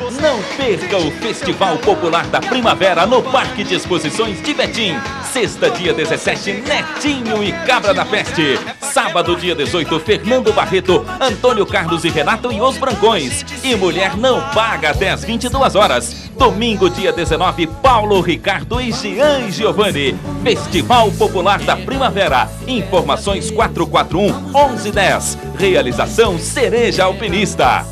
Não perca o Festival Popular da Primavera no Parque de Exposições de Betim. Sexta, dia 17, Netinho e Cabra da Peste. Sábado, dia 18, Fernando Barreto, Antônio Carlos e Renato e os Brancões. E Mulher Não Paga até as 22 horas. Domingo, dia 19, Paulo Ricardo e Jean Giovanni. Festival Popular da Primavera. Informações 441 1110. Realização Cereja Alpinista.